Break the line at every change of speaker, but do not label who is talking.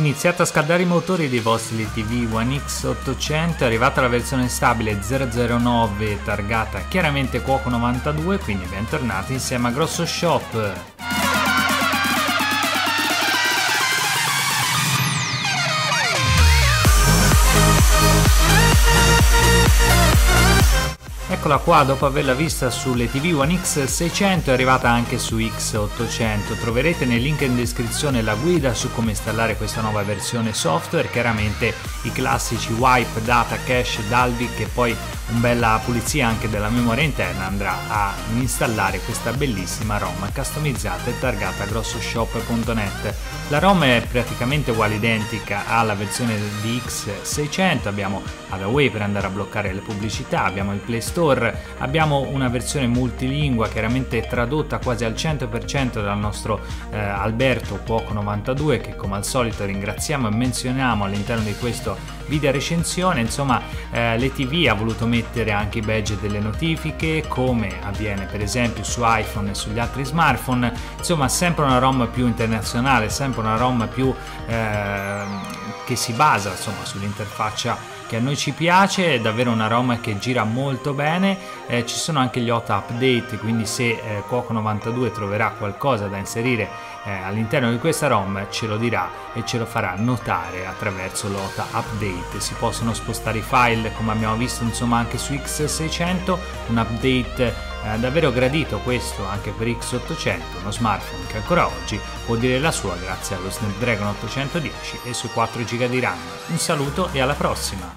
Iniziate a scaldare i motori dei vostri TV One X 800, è arrivata la versione stabile 009 targata chiaramente Cuoco 92, quindi bentornati insieme a Grosso Shop. Eccola qua, dopo averla vista sulle TV One X600 è arrivata anche su X800. Troverete nel link in descrizione la guida su come installare questa nuova versione software, chiaramente i classici wipe, data, cache, Dalvik e poi un bella pulizia anche della memoria interna andrà a installare questa bellissima ROM customizzata e targata grossoshop.net. La ROM è praticamente uguale identica alla versione di X600, abbiamo Adaway per andare a bloccare le pubblicità, abbiamo il Play Store Store. Abbiamo una versione multilingua chiaramente tradotta quasi al 100% dal nostro eh, Alberto Cuoco 92 che come al solito ringraziamo e menzioniamo all'interno di questo video recensione. Insomma eh, l'ETV ha voluto mettere anche i badge delle notifiche come avviene per esempio su iPhone e sugli altri smartphone. Insomma sempre una ROM più internazionale sempre una ROM più eh, che si basa insomma sull'interfaccia che a noi ci piace, è davvero una ROM che gira molto bene, eh, ci sono anche gli OTA update, quindi se eh, Cuoco 92 troverà qualcosa da inserire eh, all'interno di questa ROM ce lo dirà e ce lo farà notare attraverso l'OTA update. Si possono spostare i file come abbiamo visto insomma anche su X600, un update eh, davvero gradito questo anche per X800, uno smartphone che ancora oggi può dire la sua grazie allo Snapdragon 810 e sui 4 GB di RAM. Un saluto e alla prossima!